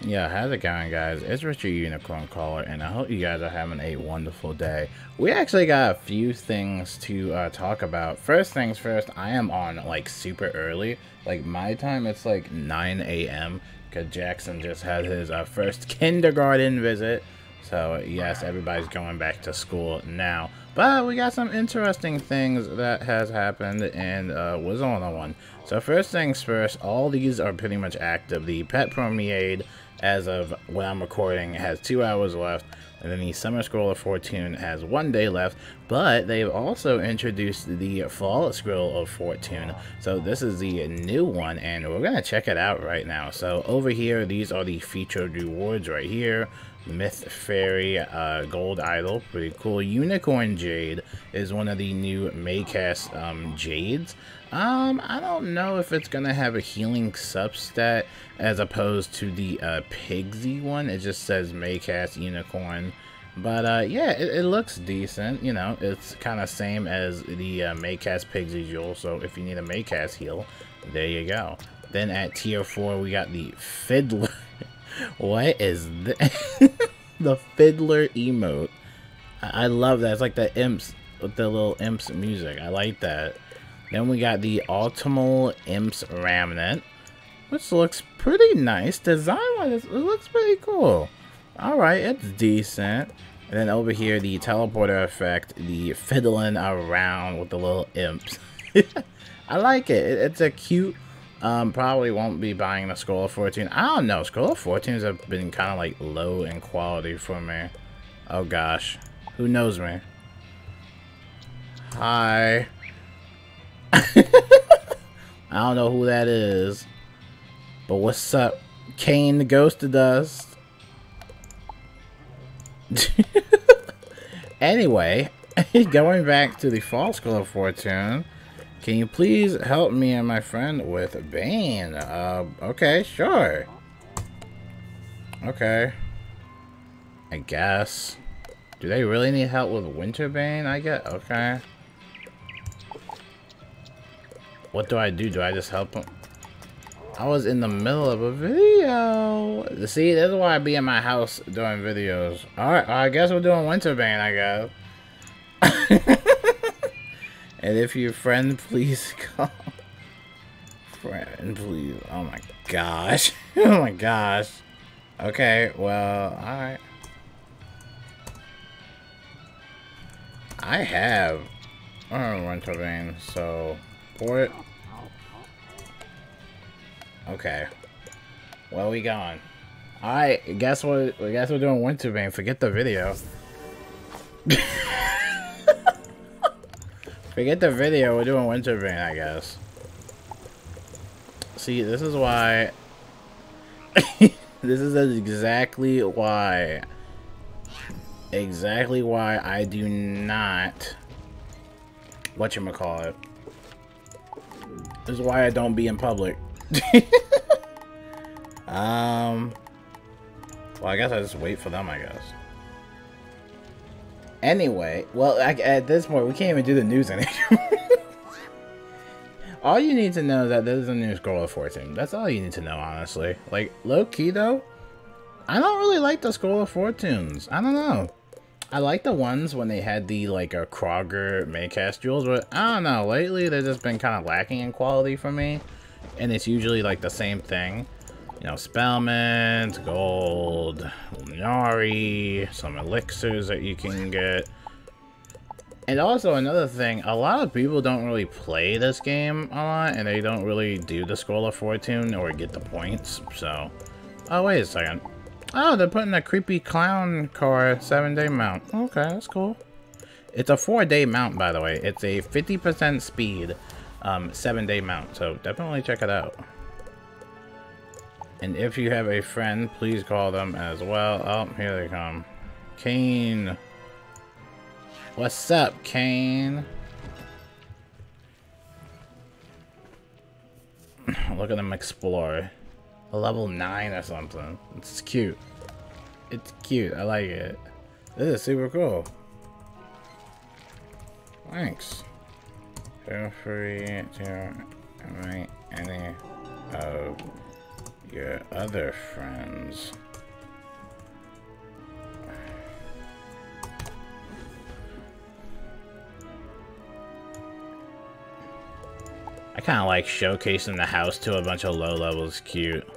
Yeah, how's it going, guys? It's Richard Unicorn Caller, and I hope you guys are having a wonderful day. We actually got a few things to uh, talk about. First things first, I am on, like, super early. Like, my time, it's like 9 a.m., because Jackson just had his uh, first kindergarten visit. So, yes, everybody's going back to school now. But we got some interesting things that has happened in uh, Warzone 1. So first things first, all these are pretty much active. The Pet Promenade as of when I'm recording, has two hours left. And then the Summer Scroll of Fortune has one day left, but they've also introduced the Fall Scroll of Fortune. So this is the new one, and we're going to check it out right now. So over here, these are the featured rewards right here. Myth Fairy uh, Gold Idol, pretty cool. Unicorn Jade is one of the new Maycast um, Jades. Um, I don't know if it's gonna have a healing substat as opposed to the uh, Pigsie one. It just says Maycast Unicorn. But uh, yeah, it, it, looks decent. You know, it's kind of same as the uh, Maycast Pigsie Jewel. So if you need a Maycast heal, there you go. Then at tier 4, we got the Fiddler. what is this? the Fiddler emote. I, I love that. It's like the imps with the little imps music. I like that. Then we got the Autumnal Imps Remnant, which looks pretty nice. Design-wise, it looks pretty cool. Alright, it's decent. And then over here, the teleporter effect, the fiddling around with the little imps. I like it. It's a cute, um, probably won't be buying the of Fortune. I don't know. Of Fortunes have been kind of like low in quality for me. Oh gosh. Who knows me? Hi. I don't know who that is. But what's up? Kane the Ghost of Dust. anyway, going back to the Fall Scroll of Fortune, can you please help me and my friend with Bane? Uh, okay, sure. Okay. I guess. Do they really need help with Winterbane? I get okay. What do I do? Do I just help him? I was in the middle of a video. See, that's why I be in my house doing videos. Alright, I guess we're doing Winterbane, I guess. and if your friend, please come. Friend, please. Oh my gosh. oh my gosh. Okay, well, alright. I have oh, Winterbane, so port. Okay. Well, we gone. Alright, guess what? I guess we're doing Winterbane. Forget the video. Forget the video. We're doing winter Winterbane, I guess. See, this is why... this is exactly why... Exactly why I do not... Whatchamacallit. This is why I don't be in public. um. Well, I guess I just wait for them, I guess. Anyway, well, I, at this point, we can't even do the news anymore. all you need to know is that there's a new Scroll of Fortune. That's all you need to know, honestly. Like, low-key, though, I don't really like the Scroll of Fortunes. I don't know. I like the ones when they had the, like, a Kroger Maycast jewels, but I don't know. Lately, they've just been kind of lacking in quality for me. And it's usually, like, the same thing. You know, Spellement, Gold, Nari, some elixirs that you can get. And also, another thing, a lot of people don't really play this game a lot, and they don't really do the Scroll of Fortune or get the points, so... Oh, wait a second. Oh, they're putting a creepy clown car seven-day mount. Okay, that's cool. It's a four-day mount, by the way. It's a 50% speed, um, seven-day mount, so definitely check it out. And if you have a friend, please call them as well. Oh, here they come. Kane. What's up, Kane? Look at them explore a level 9 or something. It's cute. It's cute. I like it. This is super cool. Thanks. Feel free to write any of your other friends. I kind of like showcasing the house to a bunch of low levels. Cute.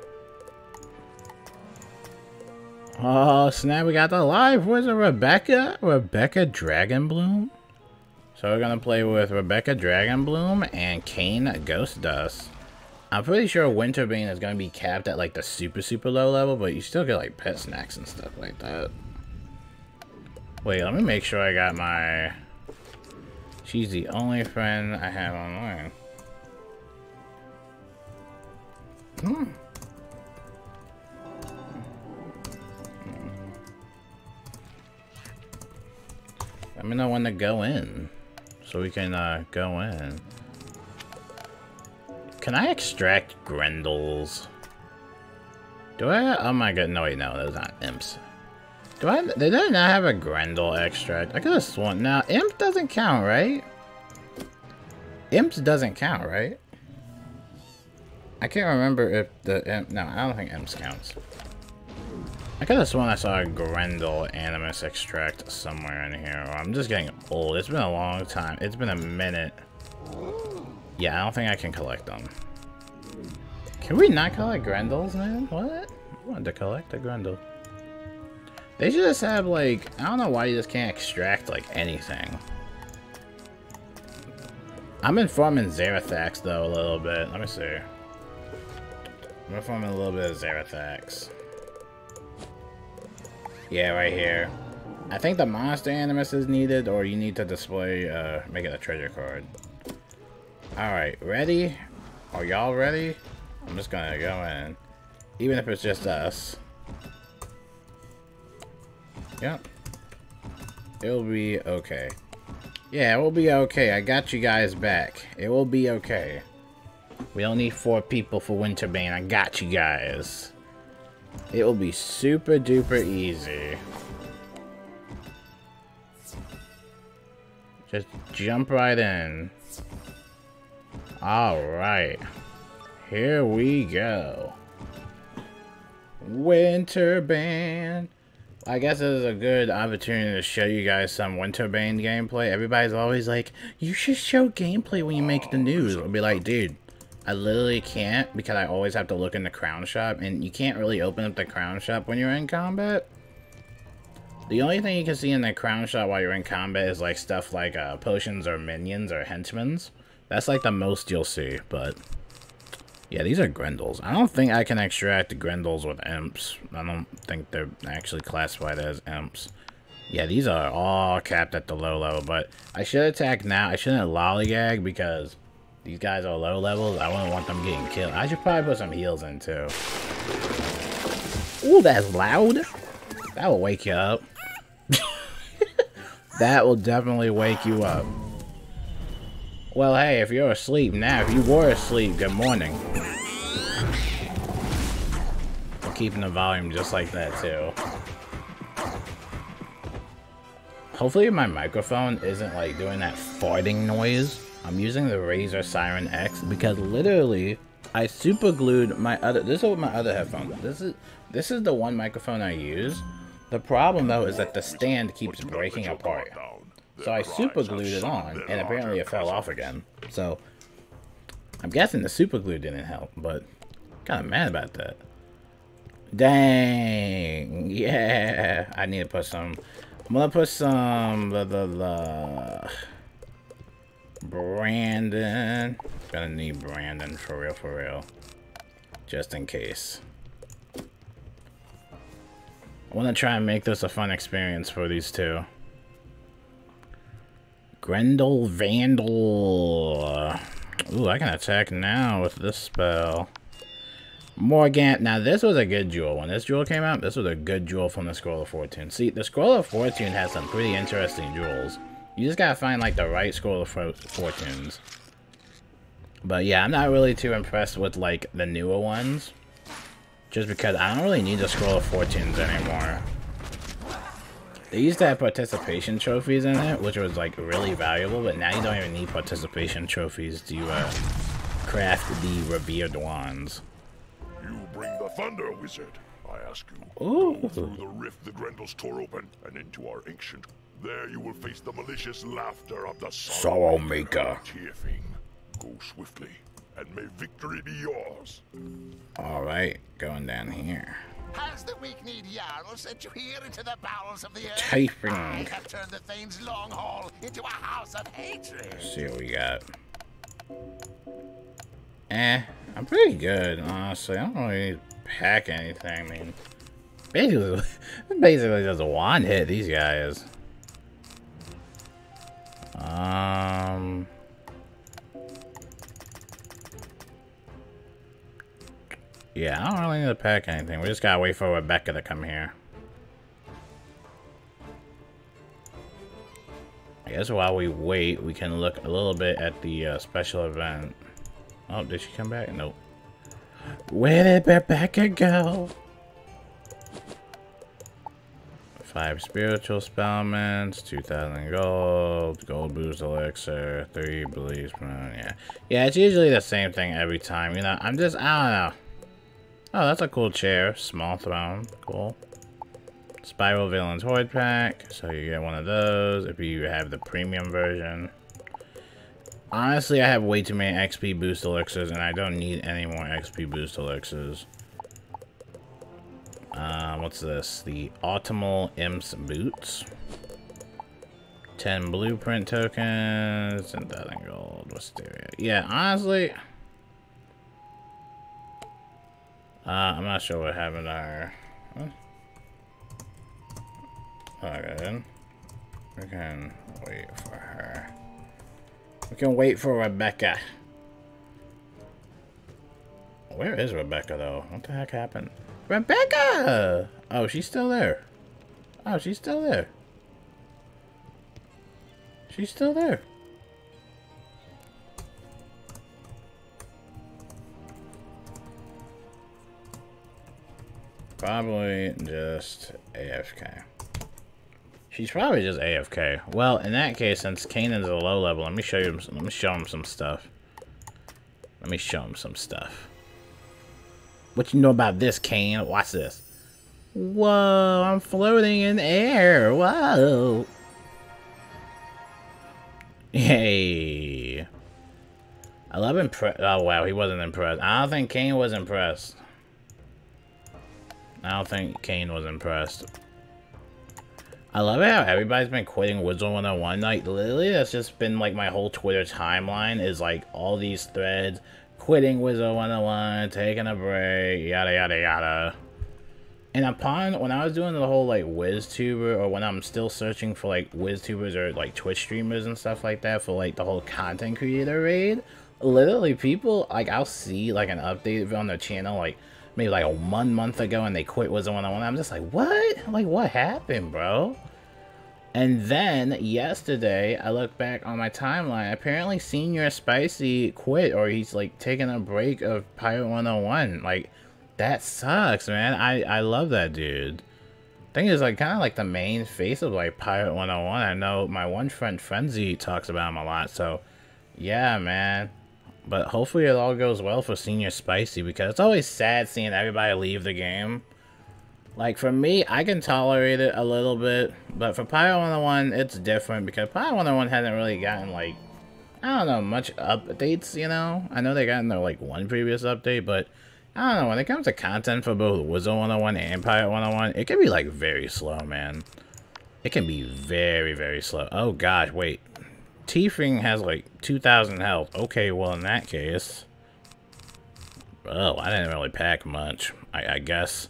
Oh, snap, we got the live. wizard Rebecca? Rebecca Dragonbloom? So we're to play with Rebecca Dragonbloom and Kane Ghost Dust. I'm pretty sure Winterbane is going to be capped at like the super, super low level, but you still get like pet snacks and stuff like that. Wait, let me make sure I got my... She's the only friend I have online. Hmm. Let me know when to go in. So we can uh, go in. Can I extract Grendels? Do I? Oh my god, no wait, no, those aren't imps. Do I, I not have a Grendel extract? I could have sworn, now imp doesn't count, right? Imps doesn't count, right? I can't remember if the imp, no, I don't think imps counts. I could have sworn I saw a Grendel Animus extract somewhere in here. I'm just getting old. It's been a long time. It's been a minute. Yeah, I don't think I can collect them. Can we not collect Grendels, man? What? I wanted to collect a Grendel. They should just have, like, I don't know why you just can't extract, like, anything. I'm informing Zarathax, though, a little bit. Let me see. I'm informing a little bit of Zarathax. Yeah, right here. I think the monster animus is needed, or you need to display, uh, make it a treasure card. Alright, ready? Are y'all ready? I'm just gonna go in. Even if it's just us. Yep. It'll be okay. Yeah, it will be okay. I got you guys back. It will be okay. We don't need four people for Winterbane. I got you guys. It will be super duper easy. Just jump right in. Alright. Here we go. Winterbane. I guess this is a good opportunity to show you guys some Winterbane gameplay. Everybody's always like, you should show gameplay when you make the news. I'll be like, dude, I literally can't because I always have to look in the crown shop and you can't really open up the crown shop when you're in combat. The only thing you can see in the crown shop while you're in combat is like stuff like uh, potions or minions or henchmen's. That's like the most you'll see, but... Yeah, these are Grendels. I don't think I can extract Grendels with imps. I don't think they're actually classified as imps. Yeah, these are all capped at the low level, but I should attack now. I shouldn't lollygag because these guys are low levels. I wouldn't want them getting killed. I should probably put some heals in too. Ooh, that's loud. That will wake you up. that will definitely wake you up. Well, hey, if you're asleep now, if you were asleep, good morning. I'm keeping the volume just like that too. Hopefully my microphone isn't like doing that farting noise. I'm using the Razer Siren X because literally I super glued my other this is my other headphone. This is this is the one microphone I use. The problem though is that the stand keeps breaking apart. So I super glued it on and apparently it fell off again. So I'm guessing the super glue didn't help, but kind of mad about that. Dang. Yeah. I need to put some I'm gonna put some blah, blah, blah. Brandon. Gonna need Brandon for real, for real. Just in case. I want to try and make this a fun experience for these two. Grendel Vandal. Ooh, I can attack now with this spell. Morgan. Now, this was a good jewel. When this jewel came out, this was a good jewel from the Scroll of Fortune. See, the Scroll of Fortune has some pretty interesting jewels. You just gotta find, like, the right Scroll of Fortunes. But, yeah, I'm not really too impressed with, like, the newer ones. Just because I don't really need the Scroll of Fortunes anymore. They used to have participation trophies in it, which was, like, really valuable, but now you don't even need participation trophies to, uh, craft the revered wands. You bring the Thunder Wizard. I ask you, Ooh. go through the rift the Grendels tore open and into our ancient. There you will face the malicious laughter of the Sorrow Maker. Tearfing. Go swiftly, and may victory be yours. Alright, going down here. Has the weak-kneed Jarl sent you here into the bowels of the earth? Typhing. I have turned the Thane's long hall into a house of hatred. see what we got. Eh, I'm pretty good, honestly. I don't really need to pack anything. I mean, basically, basically just a one hit, these guys. Um... Yeah, I don't really need to pack anything. We just gotta wait for Rebecca to come here. I guess while we wait, we can look a little bit at the uh, special event. Oh, did she come back? Nope. Where did Rebecca go? Five spiritual spellements, 2,000 gold, gold boost elixir, three beliefs, yeah. Yeah, it's usually the same thing every time, you know, I'm just, I don't know. Oh, that's a cool chair, small throne, cool. Spiral Villains Horde Pack, so you get one of those if you have the premium version. Honestly, I have way too many XP boost elixirs, and I don't need any more XP boost elixirs. Uh, what's this? The Autumnal Imps Boots. 10 blueprint tokens, and that in gold. Wisteria. Yeah, honestly... Uh, I'm not sure what happened to her. Okay. We can wait for her. We can wait for Rebecca. Where is Rebecca, though? What the heck happened? Rebecca! Oh, she's still there. Oh, she's still there. She's still there. Probably just AFK. She's probably just AFK. Well, in that case, since Kanan's a low level, let me show you. Let me show him some stuff. Let me show him some stuff. What you know about this, Kane? Watch this. Whoa, I'm floating in air. Whoa. Hey. I love impressed. Oh, wow, he wasn't impressed. I don't think Kane was impressed. I don't think Kane was impressed. I love how everybody's been quitting Wizard 101. Like, literally, that's just been, like, my whole Twitter timeline is, like, all these threads. Quitting Wizard 101, taking a break, yada, yada, yada. And upon, when I was doing the whole, like, WizTuber, or when I'm still searching for, like, WizTubers or, like, Twitch streamers and stuff like that for, like, the whole content creator raid, literally, people, like, I'll see, like, an update on their channel, like, maybe like a one month ago and they quit Wizard 101. I'm just like, what? Like, what happened, bro? And then yesterday, I look back on my timeline. Apparently, Senior Spicy quit, or he's like taking a break of Pirate 101. Like, that sucks, man. I I love that dude. I think he's like kind of like the main face of like Pirate 101. I know my one friend Frenzy talks about him a lot. So, yeah, man. But hopefully it all goes well for Senior Spicy because it's always sad seeing everybody leave the game. Like, for me, I can tolerate it a little bit, but for Pirate 101, it's different because Pirate 101 hasn't really gotten, like, I don't know, much updates, you know? I know they got in their, like, one previous update, but I don't know, when it comes to content for both Wizard 101 and Pirate 101, it can be, like, very slow, man. It can be very, very slow. Oh, gosh, wait. Tiefling has, like, 2,000 health. Okay, well, in that case... Oh, I didn't really pack much, I, I guess.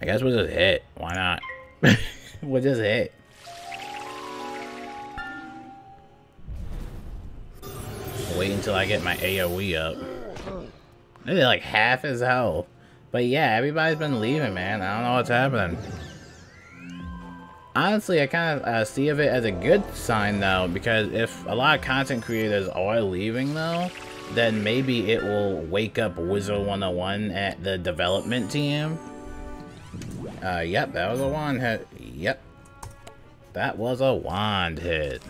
I guess we'll just hit. Why not? we'll just hit. Wait until I get my AoE up. Maybe like half his health. But yeah, everybody's been leaving, man. I don't know what's happening. Honestly, I kind of uh, see of it as a good sign, though, because if a lot of content creators are leaving, though, then maybe it will wake up Wizard 101 at the development team uh, yep, that was a wand hit. Yep. That was a wand hit.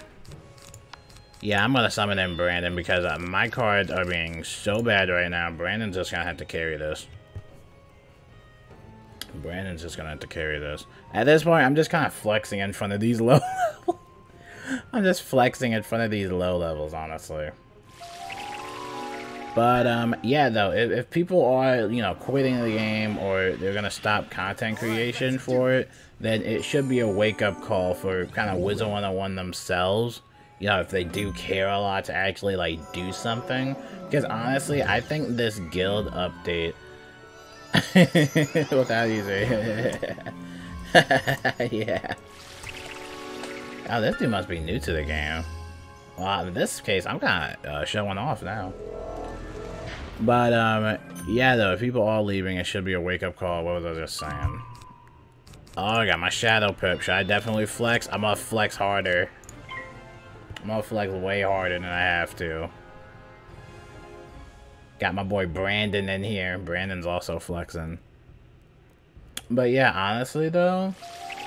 Yeah, I'm gonna summon in Brandon because uh, my cards are being so bad right now. Brandon's just gonna have to carry this. Brandon's just gonna have to carry this. At this point, I'm just kind of flexing in front of these low levels. I'm just flexing in front of these low levels, honestly. But, um, yeah, though, if, if people are, you know, quitting the game or they're gonna stop content creation for it, then it should be a wake-up call for kind of Wizard 101 themselves. You know, if they do care a lot to actually, like, do something. Because, honestly, I think this guild update Without using yeah. Oh, this dude must be new to the game. Well, in this case, I'm kind of uh, showing off now. But, um, yeah, though, if people are leaving, it should be a wake-up call. What was I just saying? Oh, I got my shadow pip. Should I definitely flex? I'm gonna flex harder. I'm gonna flex way harder than I have to. Got my boy Brandon in here. Brandon's also flexing. But yeah, honestly though,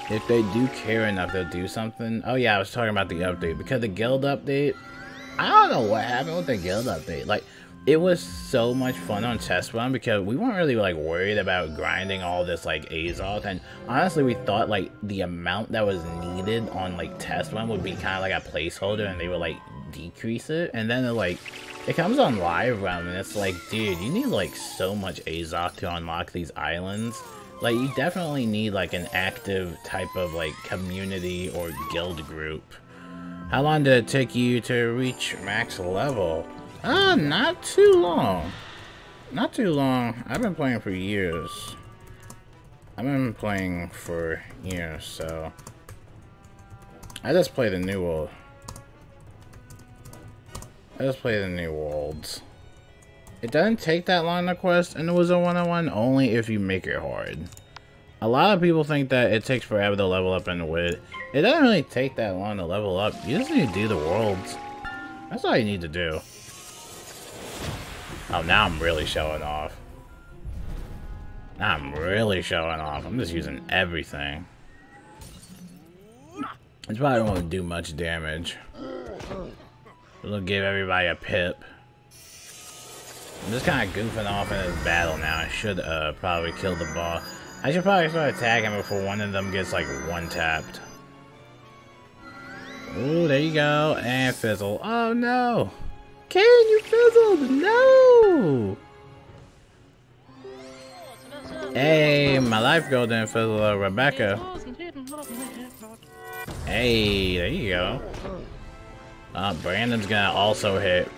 if they do care enough, they'll do something. Oh yeah, I was talking about the update. Because the guild update, I don't know what happened with the guild update. Like, it was so much fun on test realm because we weren't really like worried about grinding all this like Azoth and honestly we thought like the amount that was needed on like test realm would be kind of like a placeholder and they would like decrease it and then it like it comes on live realm and it's like dude you need like so much Azoth to unlock these islands like you definitely need like an active type of like community or guild group how long did it take you to reach max level uh, not too long. Not too long. I've been playing for years. I've been playing for years, so... I just play the new world. Just play the new worlds. It doesn't take that long to quest and it was a one-on-one only if you make it hard. A lot of people think that it takes forever to level up in wit. It doesn't really take that long to level up. You just need to do the worlds. That's all you need to do. Oh, now I'm really showing off. Now I'm really showing off. I'm just using everything. It's probably won't do much damage. It'll give everybody a pip. I'm just kind of goofing off in this battle now. I should uh, probably kill the boss. I should probably start attacking before one of them gets like one tapped. Ooh, there you go. And fizzle. Oh no! Can you fizzled! No! Hey, my life girl didn't fizzle, Rebecca. Hey, there you go. Uh, Brandon's gonna also hit.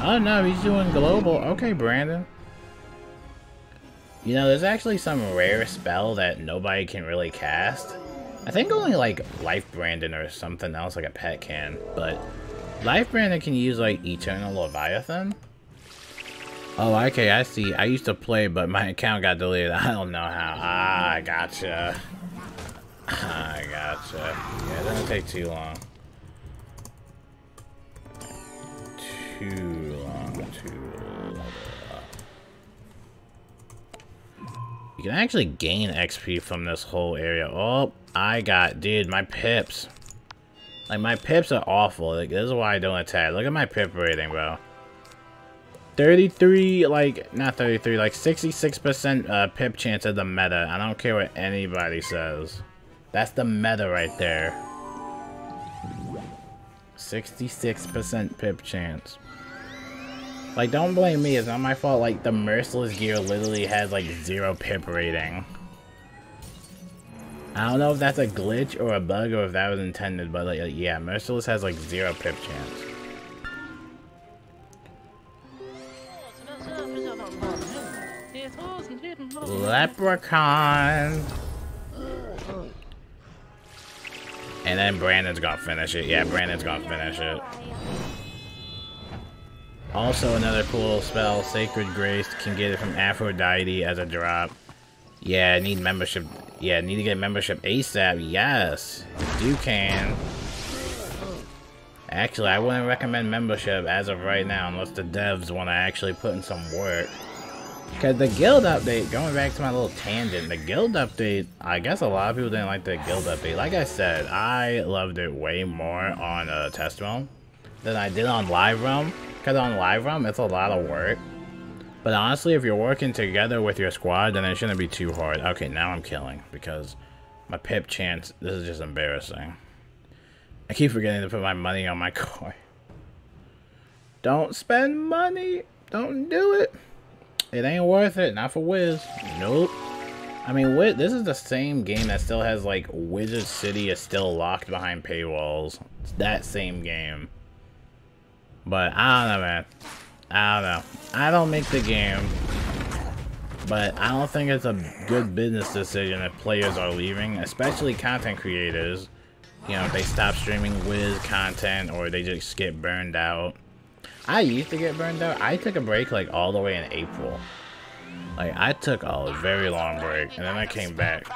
Oh no, he's doing global. Okay, Brandon. You know, there's actually some rare spell that nobody can really cast. I think only like Life Brandon or something else like a pet can, but Life Brandon can use, like, Eternal Leviathan? Oh, okay, I see. I used to play, but my account got deleted. I don't know how. Ah, I gotcha. I gotcha. Yeah, it doesn't take too long. Too long, long. You can actually gain XP from this whole area. Oh, I got, dude, my pips. Like, my pips are awful. Like, this is why I don't attack. Look at my pip rating, bro. 33, like, not 33, like 66% uh, pip chance of the meta. I don't care what anybody says. That's the meta right there. 66% pip chance. Like, don't blame me. It's not my fault. Like, the Merciless gear literally has, like, zero pip rating. I don't know if that's a glitch or a bug or if that was intended, but like, yeah, Merciless has like zero pip chance. Leprechaun. And then Brandon's gonna finish it. Yeah, Brandon's gonna finish it. Also, another cool spell, Sacred Grace, can get it from Aphrodite as a drop. Yeah, I need membership yeah, need to get membership ASAP. Yes, you can. Actually, I wouldn't recommend membership as of right now unless the devs want to actually put in some work. Because the guild update, going back to my little tangent, the guild update, I guess a lot of people didn't like the guild update. Like I said, I loved it way more on a uh, test realm than I did on live realm. Because on live realm, it's a lot of work. But honestly, if you're working together with your squad, then it shouldn't be too hard. Okay, now I'm killing because my pip chance, this is just embarrassing. I keep forgetting to put my money on my car. Don't spend money. Don't do it. It ain't worth it. Not for Wiz. Nope. I mean, this is the same game that still has, like, Wizard City is still locked behind paywalls. It's that same game. But, I don't know, man. I don't know. I don't make the game. But I don't think it's a good business decision if players are leaving, especially content creators. You know, they stop streaming Wiz content or they just get burned out. I used to get burned out. I took a break like all the way in April. Like I took a very long break and then I came back.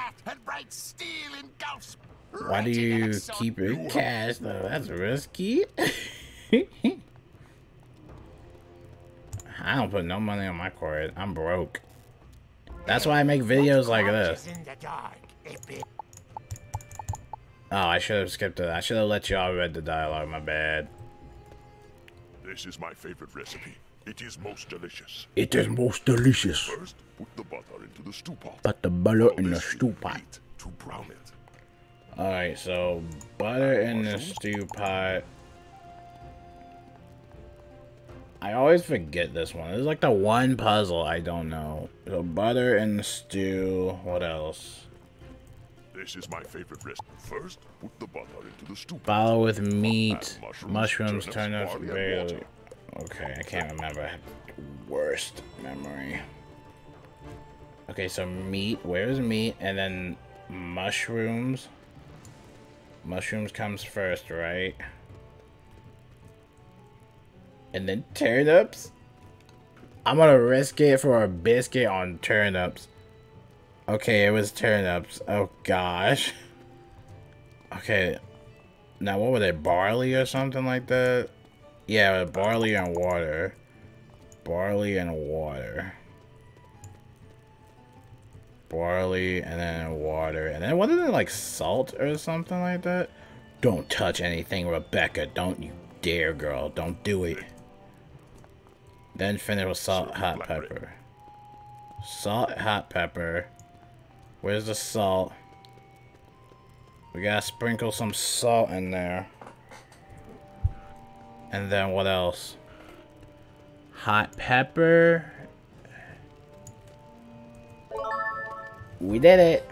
Why do you keep it cash though? That's risky. I don't put no money on my card. I'm broke. That's why I make videos like this. Oh, I should have skipped it. I should have let y'all read the dialogue. My bad. This is my favorite recipe. It is most delicious. It is most delicious. First, put the butter into the stew pot. Put the butter in the stew pot. To brown it. Alright, so butter in the stew pot. I always forget this one. It's like the one puzzle I don't know. So butter and stew. What else? This is my favorite recipe. First, put the butter into the stew. Follow with meat, mushrooms, mushrooms turnips, barley. Okay, I can't remember. Worst memory. Okay, so meat. Where's meat? And then mushrooms. Mushrooms comes first, right? And then turnips? I'm gonna risk it for a biscuit on turnips. Okay, it was turnips. Oh gosh. Okay. Now what were they? Barley or something like that? Yeah, barley and water. Barley and water. Barley and then water. And then wasn't it like salt or something like that? Don't touch anything, Rebecca. Don't you dare, girl. Don't do it. Then finish with salt, hot pepper. Salt, hot pepper. Where's the salt? We gotta sprinkle some salt in there. And then what else? Hot pepper. We did it.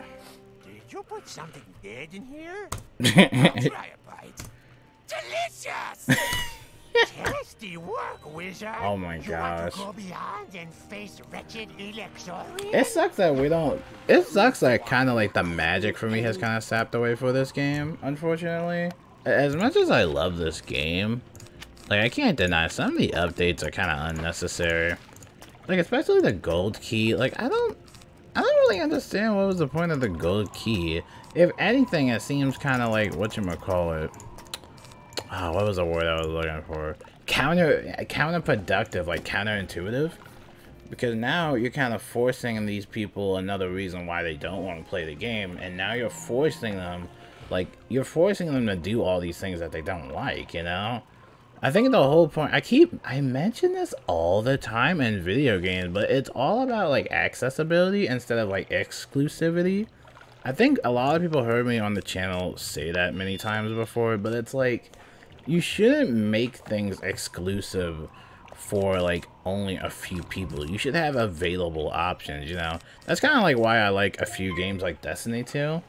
Did you put something dead in here? I'll Try a bite. Delicious! Tasty work, wizard. Oh my gosh. Go beyond and face wretched It sucks that we don't. It sucks that kind of like the magic for me has kind of sapped away for this game, unfortunately. As much as I love this game, like I can't deny some of the updates are kind of unnecessary. Like especially the gold key. Like I don't, I don't really understand what was the point of the gold key. If anything, it seems kind of like what you call it. Oh, what was the word I was looking for? Counter, counterproductive, like counterintuitive. Because now you're kind of forcing these people another reason why they don't want to play the game, and now you're forcing them, like, you're forcing them to do all these things that they don't like, you know? I think the whole point, I keep, I mention this all the time in video games, but it's all about, like, accessibility instead of, like, exclusivity. I think a lot of people heard me on the channel say that many times before, but it's like, you shouldn't make things exclusive for like only a few people. You should have available options, you know? That's kind of like why I like a few games like Destiny 2.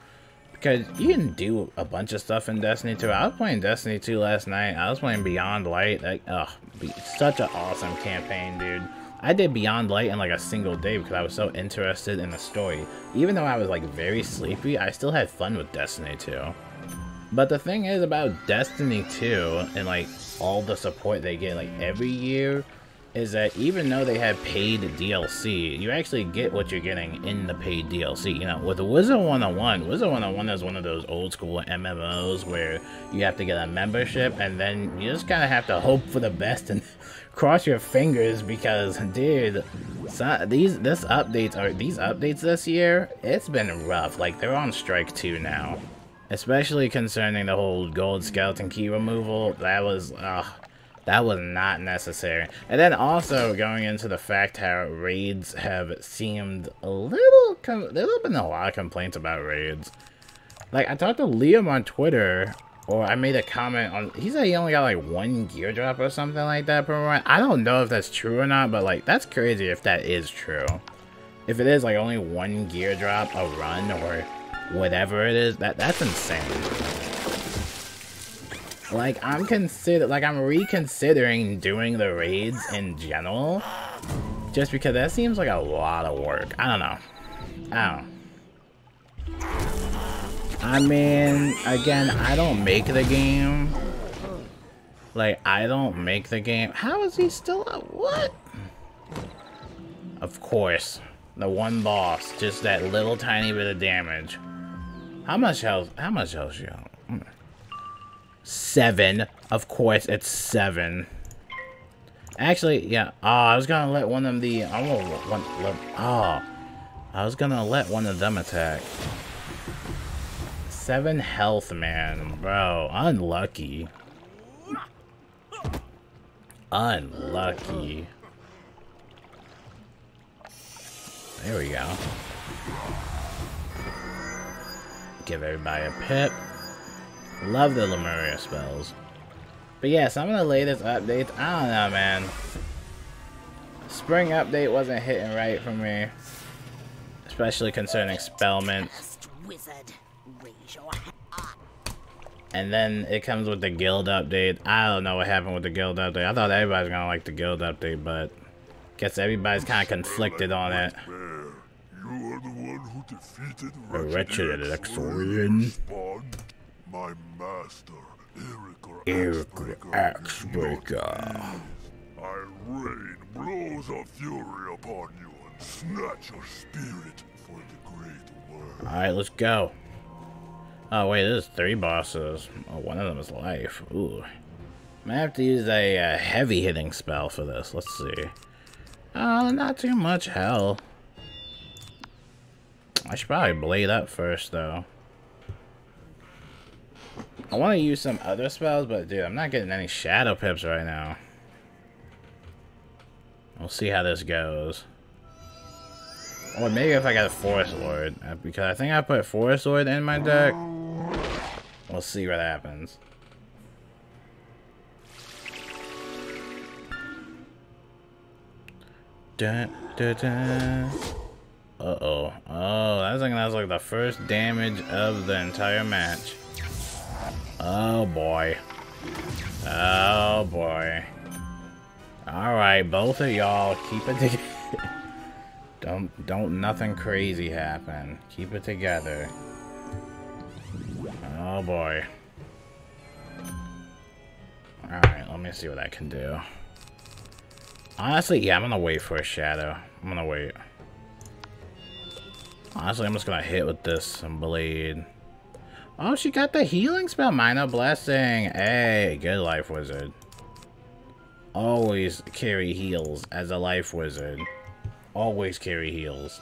Because you can do a bunch of stuff in Destiny 2. I was playing Destiny 2 last night. I was playing Beyond Light. Like, ugh, such an awesome campaign, dude. I did Beyond Light in like a single day because I was so interested in the story. Even though I was like very sleepy, I still had fun with Destiny 2. But the thing is about Destiny 2 and like all the support they get like every year is that even though they have paid DLC, you actually get what you're getting in the paid DLC. You know, with Wizard 101, Wizard 101 is one of those old school MMOs where you have to get a membership and then you just kind of have to hope for the best and cross your fingers because, dude, so, these this updates are these updates this year. It's been rough. Like they're on strike two now. Especially concerning the whole gold skeleton key removal, that was, uh, That was not necessary. And then also going into the fact how raids have seemed a little... There's been a lot of complaints about raids. Like, I talked to Liam on Twitter, or I made a comment on... He said he only got, like, one gear drop or something like that per run. I don't know if that's true or not, but, like, that's crazy if that is true. If it is, like, only one gear drop a run, or whatever it is, that that's insane. Like, I'm consider like I'm reconsidering doing the raids in general. Just because that seems like a lot of work. I don't know. I don't know. I mean, again, I don't make the game. Like, I don't make the game. How is he still up? What? Of course. The one boss. Just that little tiny bit of damage. How much health? How much health you Seven. Of course, it's seven. Actually, yeah. Oh, I was gonna let one of the. I want one. Let, oh, I was gonna let one of them attack. Seven health, man, bro. Unlucky. Unlucky. There we go. Give everybody a pip. Love the Lemuria spells. But yeah, some of the latest updates, I don't know, man. Spring update wasn't hitting right for me. Especially concerning Spellements. And then it comes with the guild update. I don't know what happened with the guild update. I thought everybody's gonna like the guild update, but guess everybody's kind of conflicted on it. You are the one who defeated Wretched Elixorian my master, Eric Axebreaker. I rain blows of fury upon you and snatch your spirit for the great world. Alright, let's go. Oh wait, there's three bosses. Oh, one of them is life. Ooh. I have to use a uh, heavy hitting spell for this. Let's see. Oh, not too much hell. I should probably blade up first, though. I want to use some other spells, but dude, I'm not getting any shadow pips right now. We'll see how this goes. Or maybe if I got a Forest Lord, uh, because I think I put Forest Lord in my deck. We'll see what happens. Dun, dun, dun. Uh-oh. Oh, that's like, that's like the first damage of the entire match. Oh boy. Oh boy. Alright, both of y'all keep it together. don't don't nothing crazy happen. Keep it together. Oh boy. Alright, let me see what I can do. Honestly, yeah, I'm gonna wait for a shadow. I'm gonna wait. Honestly, I'm just gonna hit with this blade. Oh, she got the healing spell. Minor Blessing. Hey, good life wizard. Always carry heals as a life wizard. Always carry heals.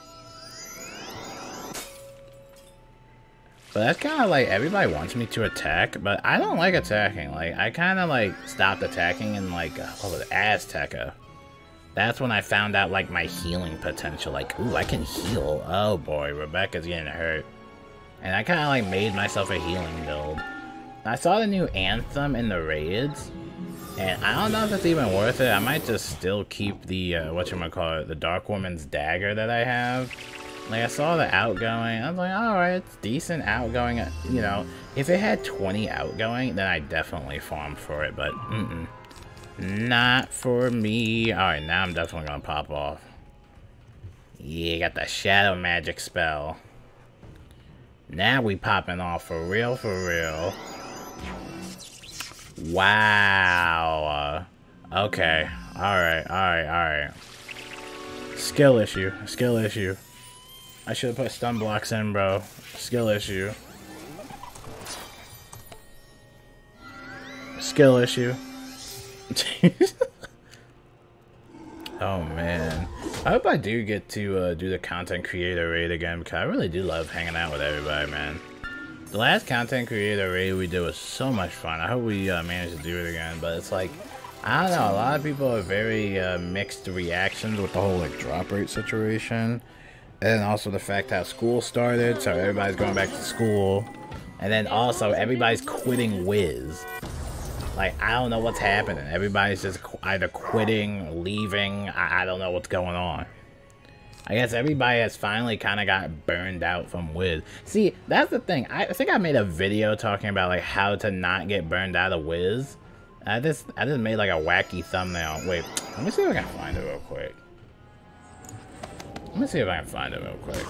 But that's kind of like, everybody wants me to attack, but I don't like attacking. Like, I kind of like stopped attacking in like, what was it, Azteca. That's when I found out like my healing potential. Like, ooh, I can heal. Oh boy, Rebecca's getting hurt. And I kind of like made myself a healing build. I saw the new Anthem in the raids, and I don't know if it's even worth it. I might just still keep the, uh, whatchamacallit, the Dark Woman's Dagger that I have. Like, I saw the outgoing, I was like, alright, it's decent outgoing, uh, you know. If it had 20 outgoing, then I'd definitely farm for it, but mm-mm. Not for me. Alright, now I'm definitely gonna pop off. Yeah, got the Shadow Magic spell. Now we popping off for real, for real. Wow. Uh, okay. Alright, alright, alright. Skill issue. Skill issue. I should have put stun blocks in, bro. Skill issue. Skill issue. oh, man. I hope I do get to uh, do the content creator raid again because I really do love hanging out with everybody, man. The last content creator raid we did was so much fun. I hope we uh, manage to do it again, but it's like I don't know. A lot of people are very uh, mixed reactions with the whole like drop rate situation, and also the fact how school started, so everybody's going back to school, and then also everybody's quitting Wiz. Like I don't know what's happening. Everybody's just either quitting, leaving. I, I don't know what's going on. I guess everybody has finally kind of got burned out from Wiz. See, that's the thing. I think I made a video talking about like how to not get burned out of Wiz. I just I just made like a wacky thumbnail. Wait, let me see if I can find it real quick. Let me see if I can find it real quick.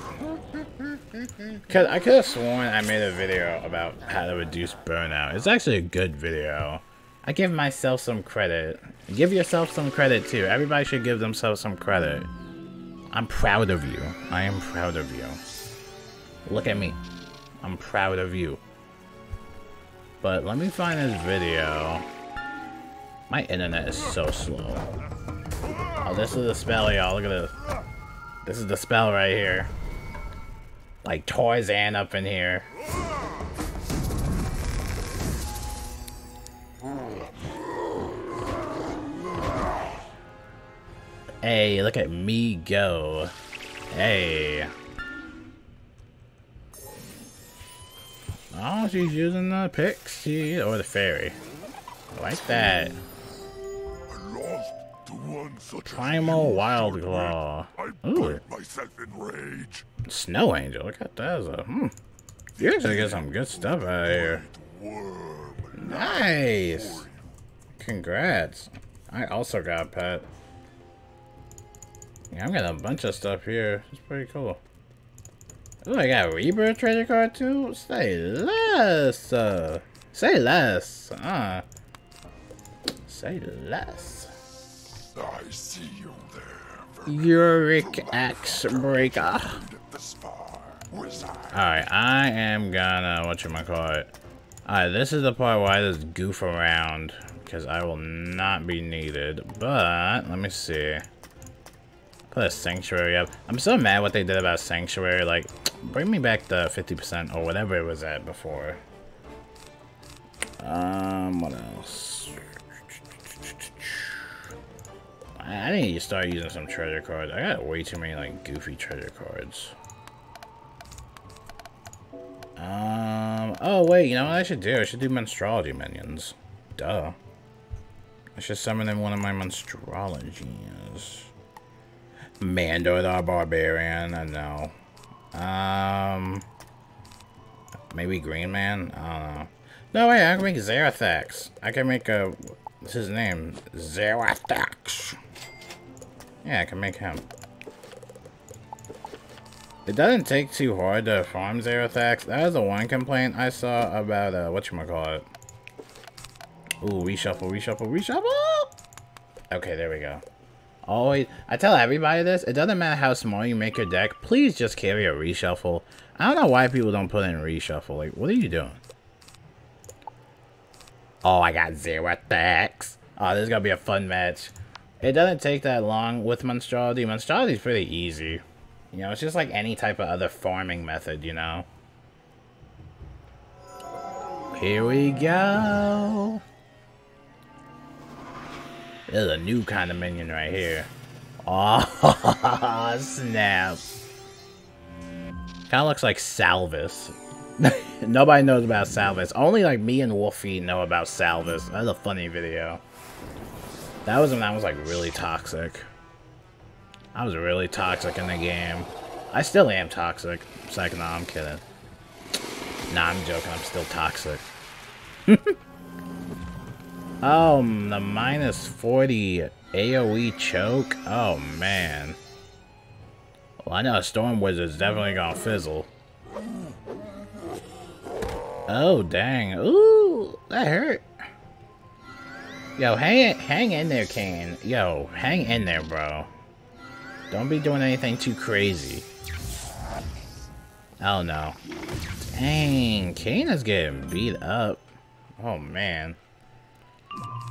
Cause I could have sworn I made a video about how to reduce burnout. It's actually a good video. I give myself some credit. Give yourself some credit too. Everybody should give themselves some credit. I'm proud of you. I am proud of you. Look at me. I'm proud of you. But let me find this video. My internet is so slow. Oh, this is the spell, y'all. Look at this. This is the spell right here. Like Tarzan up in here. Hey, look at me go. Hey. Oh, she's using the pixie or the fairy. I like that. Primal Wild Claw. Ooh. Snow Angel, look at that. So, hmm. You actually get some good stuff out of here. Nice. Congrats. I also got a pet. I'm getting a bunch of stuff here. It's pretty cool. Oh, I got a Rebirth treasure card too? Say less. Uh, say less. Uh, say less. I see you there. Uric Axe Breaker. At the spar. Wizard. Alright, I am gonna, whatchamacallit. Alright, this is the part where I just goof around, because I will not be needed, but, let me see. Put a Sanctuary up. I'm so mad what they did about Sanctuary, like, bring me back the 50% or whatever it was at before. Um, what else? I, I need to start using some treasure cards. I got way too many, like, goofy treasure cards. Um, oh wait, you know what I should do? I should do Monstrology minions. Duh. I should summon in one of my Monstrologies. Mando the Barbarian, I know. Um, maybe Green Man? I don't know. No, wait, I can make Zarathax. I can make a, what's his name? Zarathax. Yeah, I can make him. It doesn't take too hard to farm Zarathax. That was the one complaint I saw about, uh, whatchamacallit. Ooh, reshuffle, reshuffle, reshuffle! Okay, there we go. Always, I tell everybody this, it doesn't matter how small you make your deck, please just carry a reshuffle. I don't know why people don't put in reshuffle. Like, what are you doing? Oh, I got Zarathax. Oh, this is gonna be a fun match. It doesn't take that long with Monstrology. Monstrology's pretty easy. You know, it's just like any type of other farming method, you know? Here we go. There's a new kind of minion right here. Oh, snap. Kind of looks like Salvis. Nobody knows about Salvis. Only like me and Wolfie know about Salvis. That's a funny video. That was when I was like really toxic. I was really toxic in the game. I still am toxic. It's like, I'm kidding. Nah, I'm joking. I'm still toxic. oh, the minus 40 AoE choke? Oh, man. Well, I know Storm Wizard's definitely gonna fizzle. Oh, dang. Ooh, that hurt. Yo, hang, hang in there, Kane. Yo, hang in there, bro. Don't be doing anything too crazy. Oh no. Dang, Kane is getting beat up. Oh man.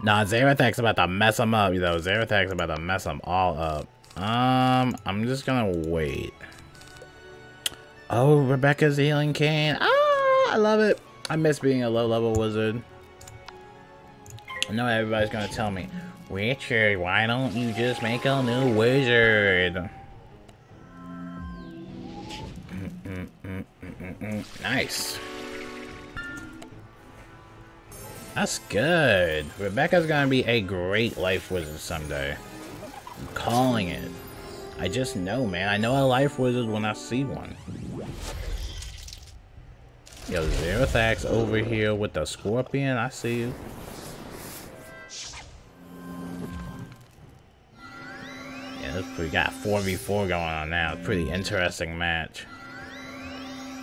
Nah, Zarathax about to mess him up, you know. Zarathax about to mess them all up. Um, I'm just gonna wait. Oh, Rebecca's healing Kane. Ah, I love it. I miss being a low-level wizard. I know everybody's gonna tell me, Richard, why don't you just make a new wizard? Nice. That's good. Rebecca's gonna be a great life wizard someday. I'm calling it. I just know, man. I know a life wizard when I see one. Yo, Zarathax over here with the scorpion. I see you. Yeah, we got 4v4 going on now. Pretty interesting match.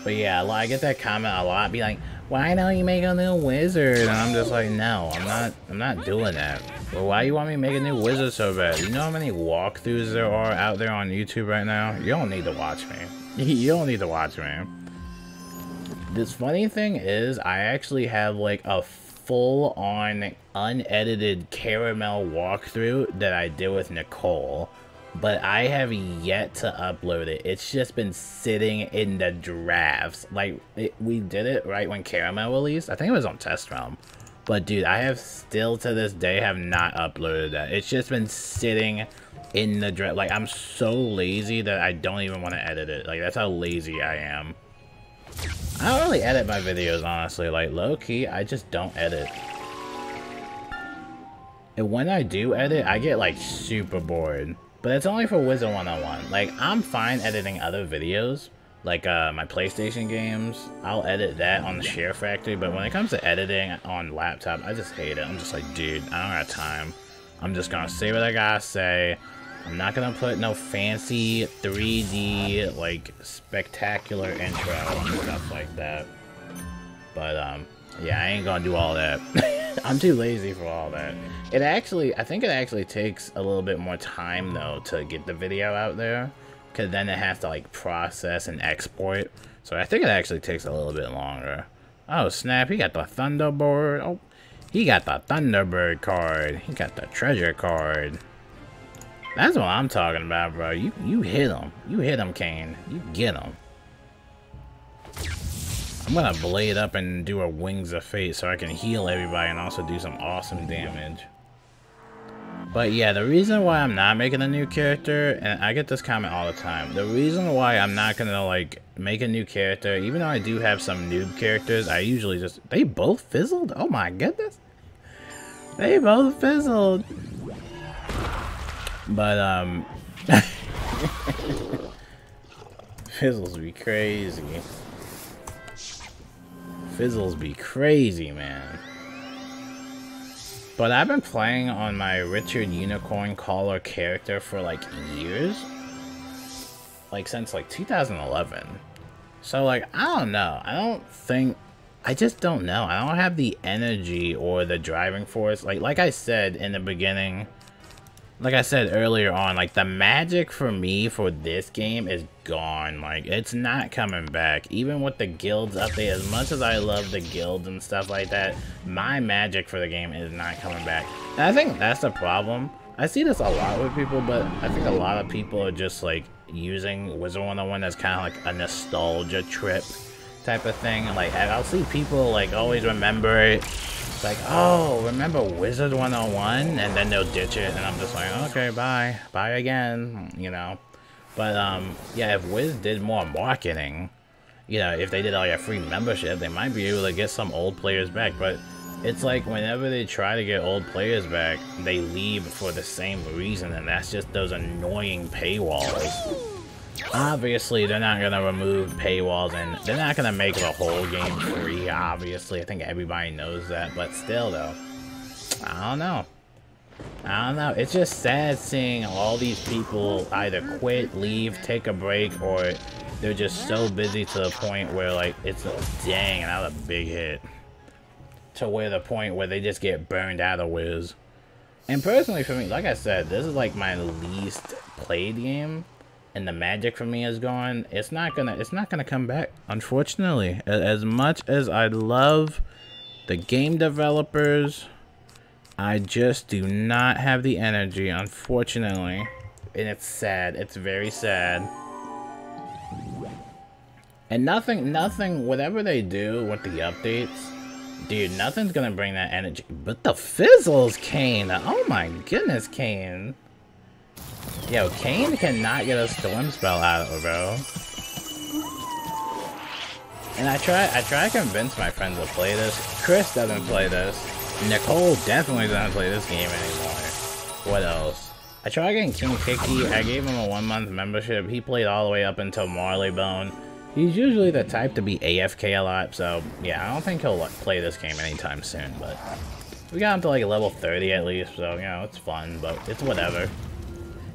But yeah, I get that comment a lot. Be like, why don't you make a new wizard? And I'm just like, no, I'm not, I'm not doing that. But why you want me to make a new wizard so bad? You know how many walkthroughs there are out there on YouTube right now? You don't need to watch me. You don't need to watch me. This funny thing is, I actually have like a full-on unedited Karamelle walkthrough that I did with Nicole but I have yet to upload it. It's just been sitting in the drafts. Like, it, we did it right when Karamelle released. I think it was on Test Realm. But dude, I have still to this day have not uploaded that. It's just been sitting in the draft. Like, I'm so lazy that I don't even want to edit it. Like, that's how lazy I am. I don't really edit my videos, honestly. Like, low-key, I just don't edit. And when I do edit, I get, like, super bored. But it's only for Wizard 101. Like, I'm fine editing other videos, like uh, my PlayStation games. I'll edit that on the Share Factory, but when it comes to editing on laptop, I just hate it. I'm just like, dude, I don't have time. I'm just gonna say what I gotta say. I'm not gonna put no fancy 3D, like, spectacular intro and stuff like that. But, um, yeah, I ain't gonna do all that. I'm too lazy for all that. It actually, I think it actually takes a little bit more time, though, to get the video out there. Because then it has to, like, process and export. So I think it actually takes a little bit longer. Oh, snap, he got the Thunderbird. Oh, he got the Thunderbird card. He got the treasure card. That's what I'm talking about, bro. You you hit him. You hit him, Kane. You get him. I'm gonna blade up and do a Wings of Fate so I can heal everybody and also do some awesome damage. But yeah, the reason why I'm not making a new character, and I get this comment all the time, the reason why I'm not gonna like make a new character, even though I do have some noob characters, I usually just, they both fizzled? Oh my goodness. They both fizzled. But um, fizzles be crazy. Fizzles be crazy, man. But I've been playing on my Richard Unicorn Caller character for like years. Like since like 2011. So like, I don't know. I don't think, I just don't know. I don't have the energy or the driving force. Like, like I said in the beginning, like I said earlier on, like the magic for me for this game is gone. Like it's not coming back. Even with the guilds update, as much as I love the guilds and stuff like that, my magic for the game is not coming back. And I think that's the problem. I see this a lot with people, but I think a lot of people are just like using Wizard 101 as kind of like a nostalgia trip type of thing. Like I'll see people like always remember it It's like, oh, remember Wizard 101? And then they'll ditch it, and I'm just like, okay, bye. Bye again, you know? But, um, yeah, if Wiz did more marketing, you know, if they did all your free membership, they might be able to get some old players back, but it's like whenever they try to get old players back, they leave for the same reason, and that's just those annoying paywalls. Obviously, they're not going to remove paywalls, and they're not going to make the whole game free, obviously. I think everybody knows that, but still, though, I don't know. I don't know. It's just sad seeing all these people either quit, leave, take a break, or they're just so busy to the point where, like, it's a dang, not a big hit. To where the point where they just get burned out of Wiz. And personally, for me, like I said, this is like my least played game and the magic for me is gone, it's not gonna it's not gonna come back. Unfortunately, as much as I love the game developers, I just do not have the energy. Unfortunately, and it's sad. It's very sad. And nothing, nothing, whatever they do with the updates, Dude, nothing's gonna bring that energy. But the fizzles, Kane. Oh my goodness, Kane! Yo, Kane cannot get a storm spell out of bro. And I try I try to convince my friends to play this. Chris doesn't play this. Nicole definitely doesn't play this game anymore. What else? I tried getting King Kiki. I gave him a one month membership. He played all the way up until Marleybone. He's usually the type to be AFK a lot, so yeah, I don't think he'll play this game anytime soon, but we got him to like level 30 at least, so you know, it's fun, but it's whatever.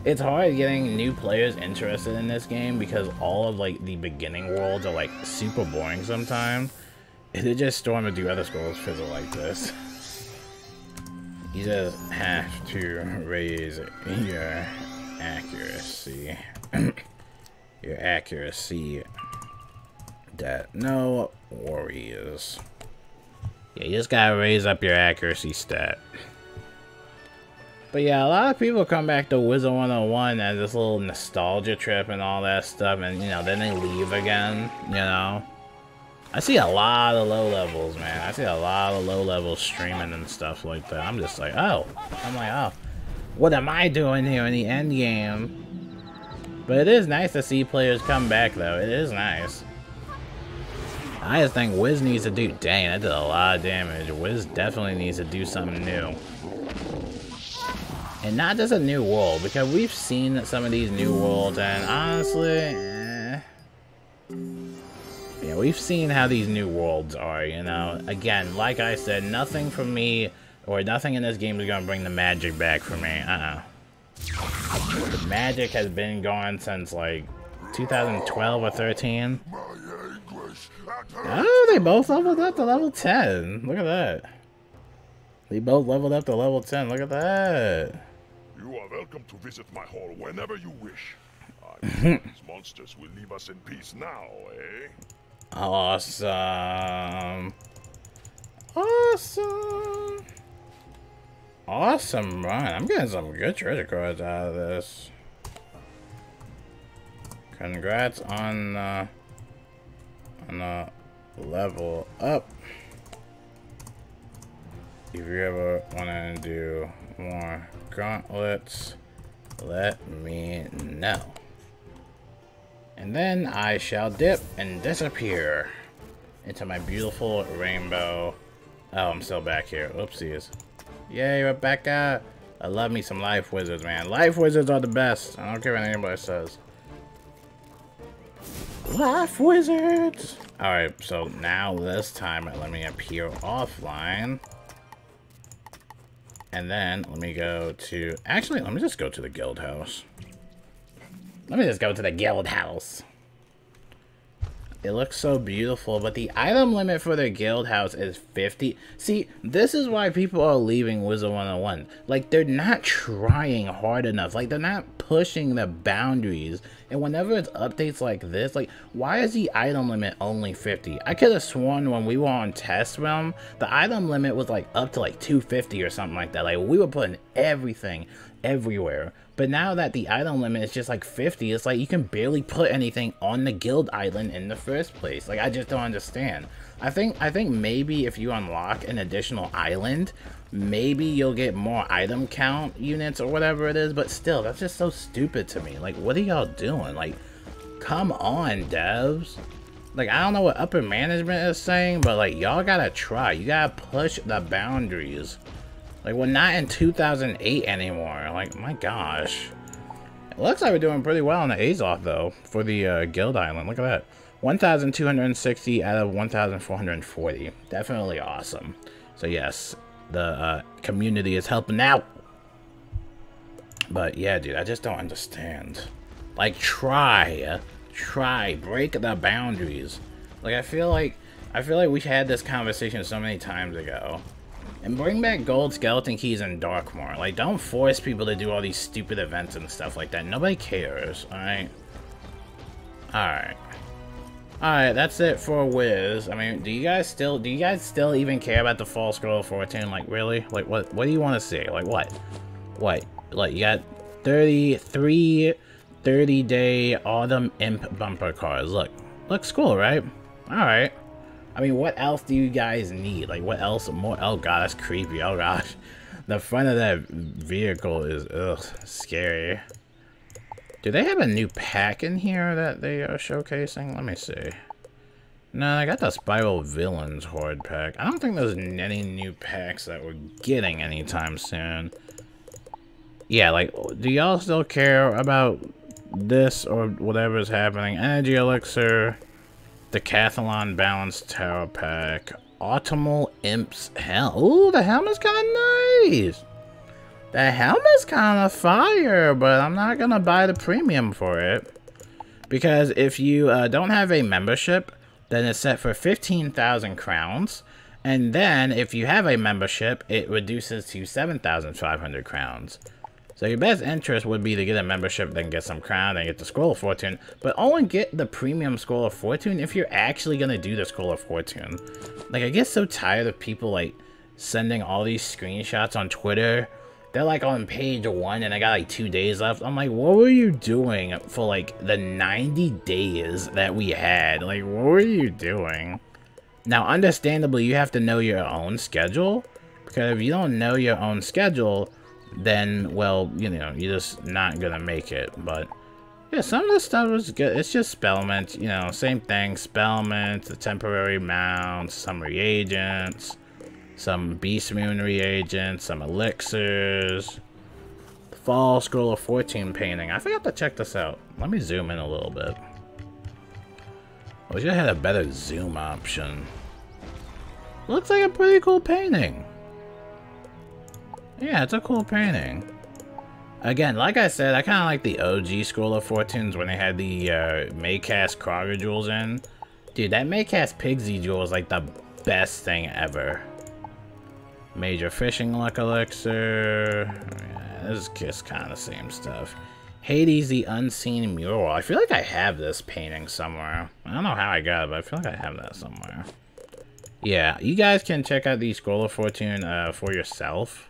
It's hard getting new players interested in this game because all of like the beginning worlds are like super boring sometimes. It just storm and do other scrolls fizzle like this. You just have to raise your accuracy. your accuracy that no worries. Yeah, you just gotta raise up your accuracy stat. But yeah, a lot of people come back to Wizard 101 as this little nostalgia trip and all that stuff, and you know, then they leave again, you know? I see a lot of low levels, man. I see a lot of low levels streaming and stuff like that. I'm just like, oh. I'm like, oh. What am I doing here in the end game? But it is nice to see players come back, though. It is nice. I just think Wiz needs to do... Dang, that did a lot of damage. Wiz definitely needs to do something new. And not just a new world, because we've seen some of these new worlds, and honestly... Eh. Yeah, we've seen how these new worlds are, you know? Again, like I said, nothing from me, or nothing in this game is gonna bring the magic back for me. Uh-uh. The magic has been gone since, like, 2012 or 13. Oh, they both leveled up to level 10. Look at that. They both leveled up to level 10. Look at that. You are welcome to visit my hall whenever you wish. These monsters will leave us in peace now, eh? Awesome. Awesome. Awesome run. I'm getting some good treasure cards out of this. Congrats on uh, on the level up. If you ever want to do more gauntlets, let me know. And then I shall dip and disappear into my beautiful rainbow. Oh, I'm still back here. Oopsies. Yay, Rebecca! I love me some life wizards, man. Life wizards are the best. I don't care what anybody says. Life wizards! Alright, so now this time let me appear offline. And then let me go to... Actually, let me just go to the guild house. Let me just go to the guild house. It looks so beautiful, but the item limit for the guild house is 50. See, this is why people are leaving Wizard 101. Like, they're not trying hard enough. Like, they're not pushing the boundaries. And whenever it's updates like this, like, why is the item limit only 50? I could have sworn when we were on Test Realm, the item limit was, like, up to, like, 250 or something like that. Like, we were putting everything everywhere. But now that the item limit is just like 50, it's like you can barely put anything on the guild island in the first place. Like I just don't understand. I think I think maybe if you unlock an additional island, maybe you'll get more item count units or whatever it is, but still, that's just so stupid to me. Like what are y'all doing? Like come on, devs. Like I don't know what upper management is saying, but like y'all gotta try. You gotta push the boundaries. Like, we're not in 2008 anymore. Like, my gosh. It looks like we're doing pretty well on the Azoth, though, for the uh, Guild Island. Look at that. 1,260 out of 1,440. Definitely awesome. So, yes, the uh, community is helping out. But, yeah, dude, I just don't understand. Like, try. Try. Break the boundaries. Like, I feel like... I feel like we had this conversation so many times ago. And bring back gold skeleton keys and Darkmoor. Like, don't force people to do all these stupid events and stuff like that. Nobody cares, alright? Alright. Alright, that's it for Wiz. I mean, do you guys still, do you guys still even care about the Fall Scroll 14? Like, really? Like, what, what do you want to see? Like, what? What? Like, you got 33 30-day Autumn Imp bumper cars. Look. Looks cool, right? Alright. I mean, what else do you guys need? Like, what else more? Oh god, that's creepy. Oh gosh. The front of that vehicle is, ugh, scary. Do they have a new pack in here that they are showcasing? Let me see. No, I got the Spiral Villains Horde pack. I don't think there's any new packs that we're getting anytime soon. Yeah, like, do y'all still care about this or whatever is happening? Energy Elixir, Decathlon Balanced Tower Pack, Autumnal Imp's Helm. Ooh, the helm is kind of nice. The helmet's kind of fire, but I'm not going to buy the premium for it. Because if you uh, don't have a membership, then it's set for 15,000 crowns. And then if you have a membership, it reduces to 7,500 crowns. So your best interest would be to get a membership, then get some crown, and get the Scroll of Fortune. But only get the premium Scroll of Fortune if you're actually to do the Scroll of Fortune. Like, I get so tired of people, like, sending all these screenshots on Twitter. They're, like, on page one, and I got, like, two days left. I'm like, what were you doing for, like, the 90 days that we had? Like, what were you doing? Now, understandably, you have to know your own schedule. Because if you don't know your own schedule then, well, you know, you're just not gonna make it. But, yeah, some of the stuff is good. It's just spellement, you know, same thing. Spellement, the temporary mounts, some reagents, some beast moon reagents, some elixirs. Fall Scroll of Fortune painting. I forgot to check this out. Let me zoom in a little bit. I wish I had a better zoom option. Looks like a pretty cool painting. Yeah, it's a cool painting. Again, like I said, I kind of like the OG Scroll of Fortunes when they had the uh, Maycast Krogger jewels in. Dude, that Maycast Pigsie jewel is like the best thing ever. Major Fishing Luck Elixir. Yeah, this is just kind of same stuff. Hades the Unseen Mural. I feel like I have this painting somewhere. I don't know how I got it, but I feel like I have that somewhere. Yeah, you guys can check out the Scroll of Fortune uh, for yourself.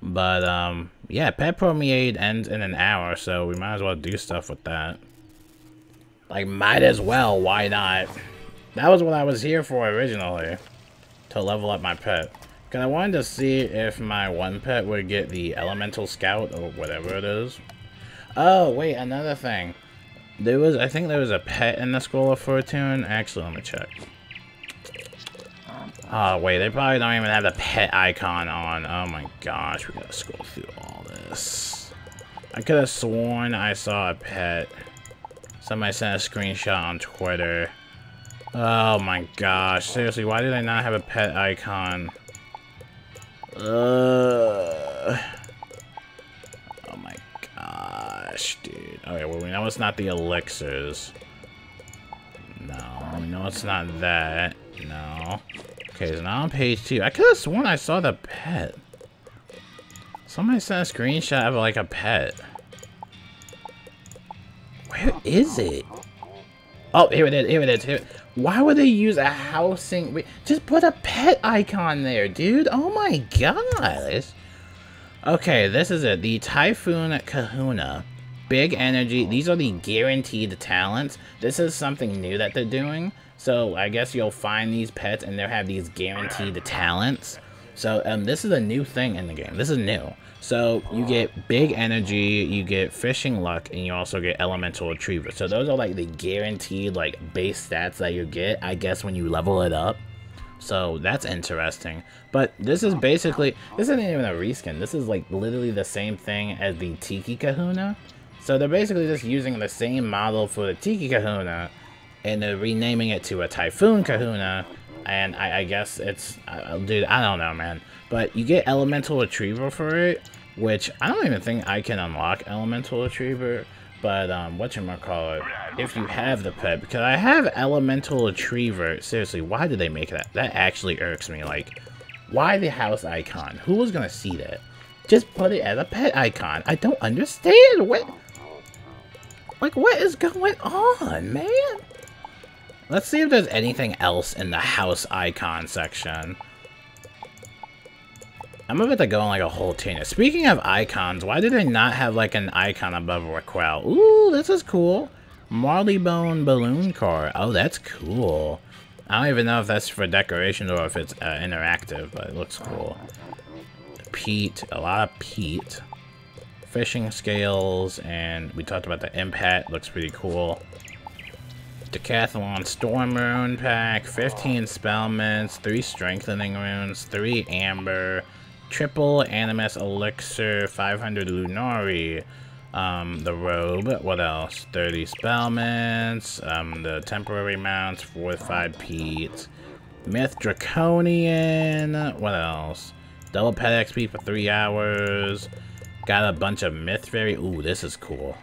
But, um, yeah, Pet Permeate ends in an hour, so we might as well do stuff with that. Like, might as well, why not? That was what I was here for originally. To level up my pet. Because I wanted to see if my one pet would get the Elemental Scout, or whatever it is. Oh, wait, another thing. There was, I think there was a pet in the Scroll of Fortune. Actually, let me check. Oh, wait, they probably don't even have the pet icon on. Oh my gosh, we gotta scroll through all this. I could have sworn I saw a pet. Somebody sent a screenshot on Twitter. Oh my gosh, seriously, why did I not have a pet icon? Uh, oh my gosh, dude. Okay, well, we know it's not the elixirs. No, we know it's not that. No. Okay, so now on page two. I could have sworn I saw the pet. Somebody sent a screenshot of like a pet. Where is it? Oh, here it is, here it is, here Why would they use a housing? Just put a pet icon there, dude. Oh my gosh. Okay, this is it. The Typhoon Kahuna. Big energy. These are the guaranteed talents. This is something new that they're doing. So I guess you'll find these pets and they'll have these guaranteed talents. So um, this is a new thing in the game. This is new. So you get big energy, you get fishing luck, and you also get elemental retriever. So those are like the guaranteed like base stats that you get, I guess, when you level it up. So that's interesting. But this is basically, this isn't even a reskin. This is like literally the same thing as the Tiki Kahuna. So they're basically just using the same model for the Tiki Kahuna, and they're renaming it to a Typhoon Kahuna, and I, I guess it's, uh, dude, I don't know, man. But you get Elemental Retriever for it, which I don't even think I can unlock Elemental Retriever, but, um, whatchamacallit, if you have the pet, because I have Elemental Retriever, seriously, why did they make that? That actually irks me, like, why the house icon? Who was gonna see that? Just put it as a pet icon. I don't understand, what? Like, what is going on, man? Let's see if there's anything else in the house icon section. I'm about to go on like a whole tangent. Speaking of icons, why did they not have like an icon above Raquel? Ooh, this is cool. Marleybone balloon car. Oh, that's cool. I don't even know if that's for decoration or if it's uh, interactive, but it looks cool. Peat, a lot of peat. Fishing scales, and we talked about the impact, looks pretty cool. Decathlon Storm Rune Pack, 15 Spellements, 3 Strengthening Runes, 3 Amber, Triple Animus Elixir, 500 Lunari, um, the Robe, what else? 30 Spellements, um, the Temporary Mounts, 4 5 Peat, Myth Draconian, what else? Double pet XP for 3 hours, got a bunch of Myth Fairy, ooh, this is cool.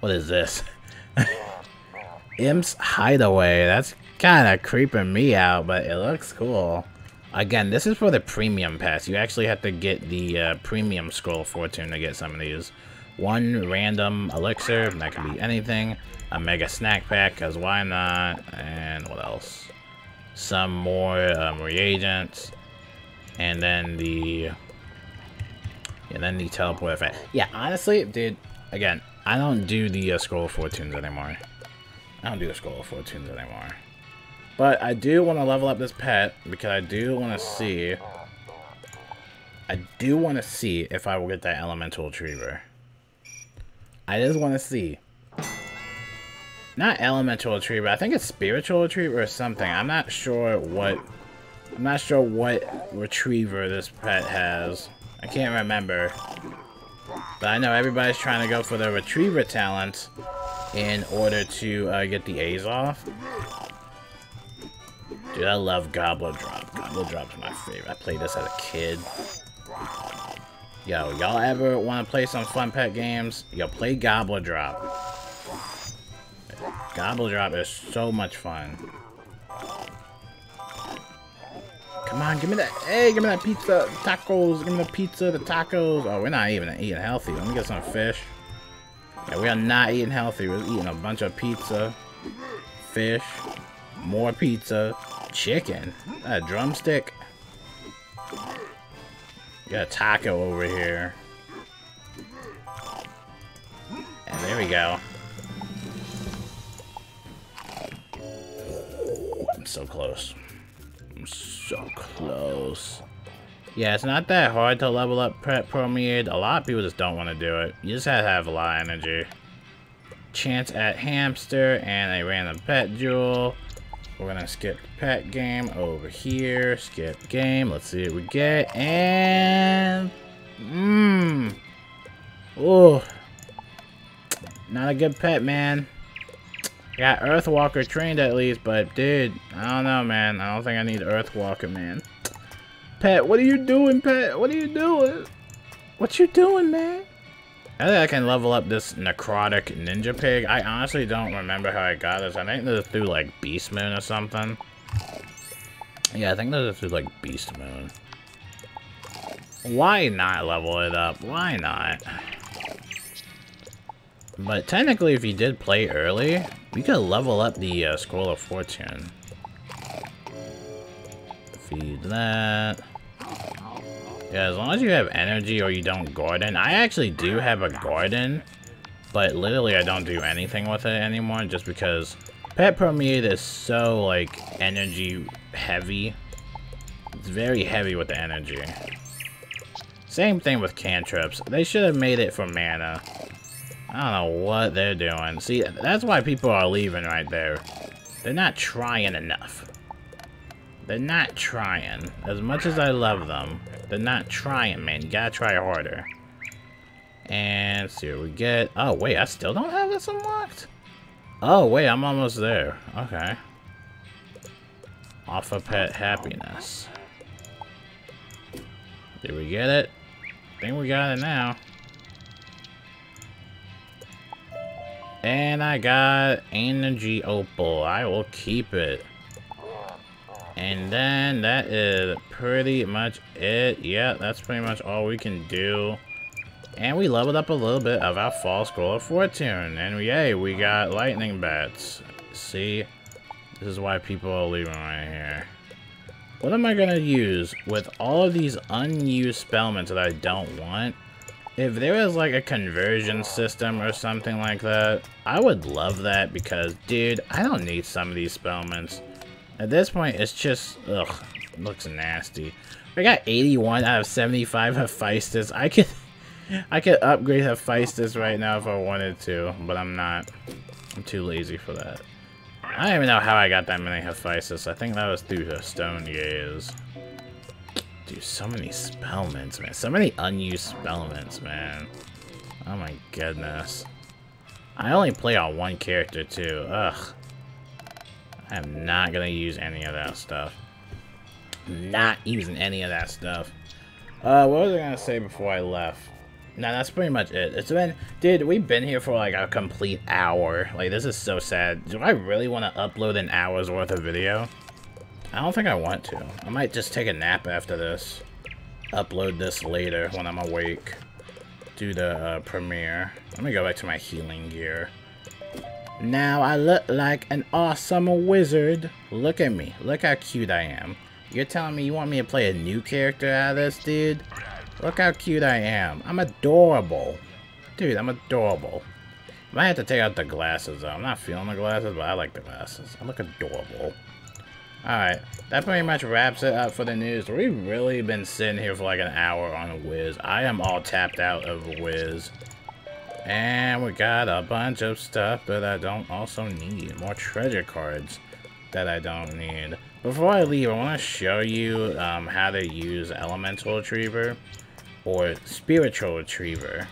What is this? Imp's Hideaway. That's kind of creeping me out, but it looks cool. Again, this is for the premium pass. You actually have to get the uh, premium scroll fortune to get some of these. One random elixir, that can be anything. A mega snack pack, because why not? And what else? Some more um, reagents. And then the... And then the teleport effect. Yeah, honestly, dude, again, I don't do the uh, scroll fortunes anymore. I don't do the Scroll of Fortunes anymore. But I do want to level up this pet because I do want to see... I do want to see if I will get that Elemental Retriever. I just want to see. Not Elemental Retriever, I think it's Spiritual Retriever or something. I'm not sure what... I'm not sure what Retriever this pet has. I can't remember. But I know everybody's trying to go for the Retriever talent in order to uh, get the Azoth. Dude, I love Gobbler Drop. Gobbler Drop's my favorite. I played this as a kid. Yo, y'all ever want to play some fun pet games? Yo, play Gobbler Drop. Gobbler Drop is so much fun. Come on, give me that. Hey, give me that pizza, tacos. Give me the pizza, the tacos. Oh, we're not even eating healthy. Let me get some fish. Yeah, we are not eating healthy. We're eating a bunch of pizza, fish, more pizza, chicken, a drumstick. Got a taco over here. And there we go. I'm so close. I'm so close. Yeah, it's not that hard to level up Pet Permeate. A lot of people just don't want to do it. You just have to have a lot of energy. Chance at Hamster and a random pet jewel. We're gonna skip the pet game over here. Skip game. Let's see what we get. And mmm. Oh. Not a good pet, man. Got Earthwalker trained at least, but dude, I don't know, man. I don't think I need Earthwalker, man. Pet, what are you doing, Pet? What are you doing? What you doing, man? I think I can level up this necrotic ninja pig. I honestly don't remember how I got this. I think this is through like Beast Moon or something. Yeah, I think this is through like Beast Moon. Why not level it up? Why not? But technically, if you did play early, you could level up the uh, Scroll of Fortune. Feed that. Yeah, as long as you have energy or you don't garden. I actually do have a garden, but literally I don't do anything with it anymore just because Pet Permeate is so, like, energy heavy. It's very heavy with the energy. Same thing with cantrips. They should have made it for mana. I don't know what they're doing. See, that's why people are leaving right there. They're not trying enough. They're not trying. As much as I love them, they're not trying, man. You gotta try harder. And see what we get. Oh, wait, I still don't have this unlocked? Oh, wait, I'm almost there. Okay. Offer pet happiness. Did we get it? I think we got it now. And I got energy oh, opal. I will keep it. And then that is pretty much it. Yeah, that's pretty much all we can do. And we leveled up a little bit of our Fall Scroll of Fortune. And yay, we got Lightning Bats. See? This is why people are leaving right here. What am I going to use with all of these unused spellements that I don't want? If there was like a conversion system or something like that, I would love that because, dude, I don't need some of these spellements. At this point, it's just, ugh, looks nasty. I got 81 out of 75 Hephaestus. I could, I could upgrade Hephaestus right now if I wanted to, but I'm not. I'm too lazy for that. I don't even know how I got that many Hephaestus. I think that was through the Stone Gaze. Dude, so many spellements, man. So many unused spellements, man. Oh my goodness. I only play on one character, too. Ugh. I'm not gonna use any of that stuff. Not using any of that stuff. Uh, what was I gonna say before I left? No, that's pretty much it. It's been, dude, we've been here for like a complete hour. Like, this is so sad. Do I really want to upload an hour's worth of video? I don't think I want to. I might just take a nap after this. Upload this later when I'm awake. Do the uh, premiere. Let me go back to my healing gear. Now I look like an awesome wizard. Look at me. Look how cute I am. You're telling me you want me to play a new character out of this, dude? Look how cute I am. I'm adorable. Dude, I'm adorable. I might have to take out the glasses, though. I'm not feeling the glasses, but I like the glasses. I look adorable. Alright, that pretty much wraps it up for the news. We've really been sitting here for like an hour on Wiz. I am all tapped out of Wiz. And we got a bunch of stuff that I don't also need. More treasure cards that I don't need. Before I leave, I want to show you um, how to use Elemental Retriever or Spiritual Retriever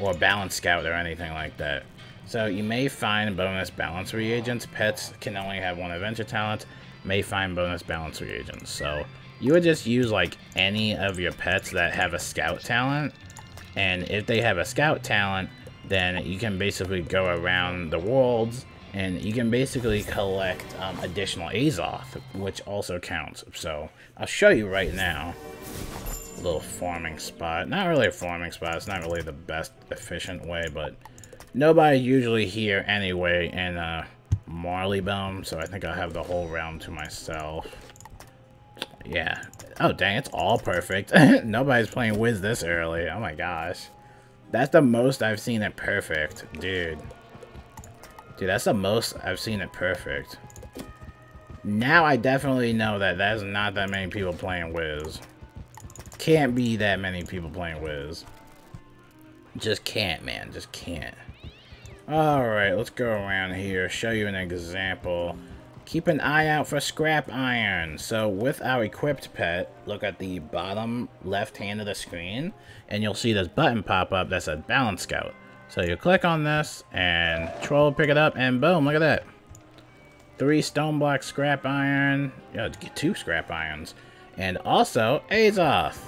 or Balance Scout or anything like that. So you may find bonus balance reagents. Pets can only have one adventure talent. May find bonus balance reagents. So you would just use like any of your pets that have a scout talent and if they have a scout talent, then you can basically go around the worlds and you can basically collect um, additional Azoth, which also counts. So I'll show you right now. A little farming spot. Not really a farming spot. It's not really the best efficient way, but nobody usually here anyway in uh, Marleybone, so I think I'll have the whole realm to myself. Yeah. Oh, dang, it's all perfect. Nobody's playing Wiz this early. Oh my gosh. That's the most I've seen it perfect. Dude. Dude, that's the most I've seen it perfect. Now I definitely know that there's not that many people playing Wiz. Can't be that many people playing Wiz. Just can't, man. Just can't. Alright, let's go around here, show you an example. Keep an eye out for scrap iron. So with our equipped pet, look at the bottom left hand of the screen, and you'll see this button pop up that says Balance Scout. So you click on this, and Troll pick it up, and boom, look at that. Three stone block scrap iron, yeah, get two scrap irons, and also Azoth.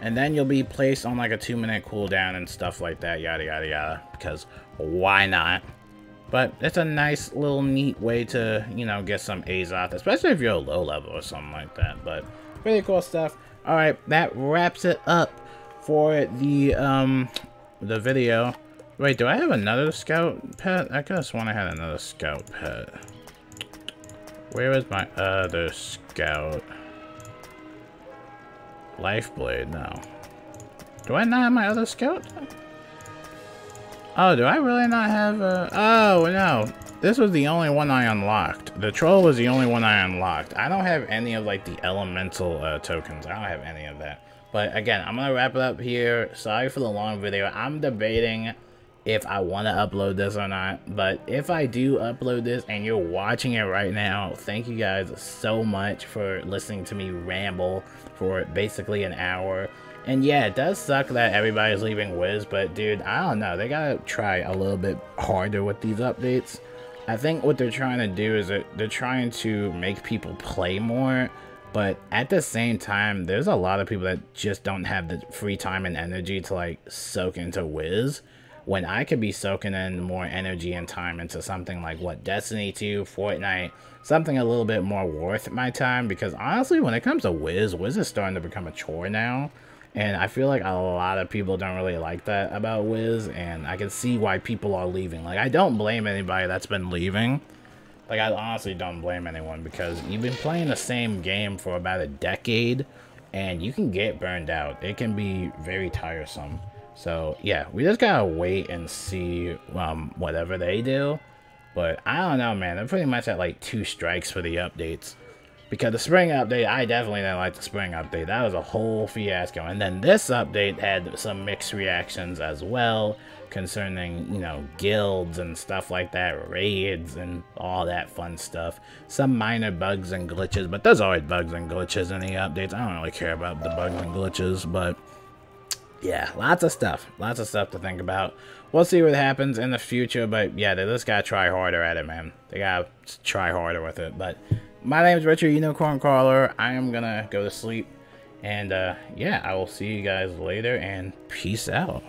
And then you'll be placed on like a two minute cooldown and stuff like that, yada yada yada, because why not? But it's a nice little neat way to, you know, get some Azoth, especially if you're a low level or something like that. But really cool stuff. Alright, that wraps it up for the, um, the video. Wait, do I have another scout pet? I could have sworn I had another scout pet. Where is my other scout? Lifeblade, no. Do I not have my other scout? Oh, do I really not have a... Oh, no. This was the only one I unlocked. The troll was the only one I unlocked. I don't have any of, like, the elemental uh, tokens. I don't have any of that. But, again, I'm going to wrap it up here. Sorry for the long video. I'm debating if I want to upload this or not. But if I do upload this and you're watching it right now, thank you guys so much for listening to me ramble for basically an hour. And yeah, it does suck that everybody's leaving Wiz, but dude, I don't know. They gotta try a little bit harder with these updates. I think what they're trying to do is that they're trying to make people play more, but at the same time, there's a lot of people that just don't have the free time and energy to like soak into Wiz. When I could be soaking in more energy and time into something like what Destiny 2, Fortnite, something a little bit more worth my time. Because honestly, when it comes to Wiz, Wiz is starting to become a chore now. And I feel like a lot of people don't really like that about Wiz, and I can see why people are leaving. Like, I don't blame anybody that's been leaving. Like, I honestly don't blame anyone, because you've been playing the same game for about a decade, and you can get burned out. It can be very tiresome. So, yeah, we just gotta wait and see um, whatever they do. But I don't know, man. They're pretty much at like two strikes for the updates. Because the spring update, I definitely didn't like the spring update. That was a whole fiasco. And then this update had some mixed reactions as well concerning, you know, guilds and stuff like that, raids and all that fun stuff. Some minor bugs and glitches, but there's always bugs and glitches in the updates. I don't really care about the bugs and glitches, but yeah, lots of stuff. Lots of stuff to think about. We'll see what happens in the future, but yeah, they just gotta try harder at it, man. They gotta try harder with it. But my name is Richard Unicorn Caller. I am gonna go to sleep. And uh, yeah, I will see you guys later and peace out.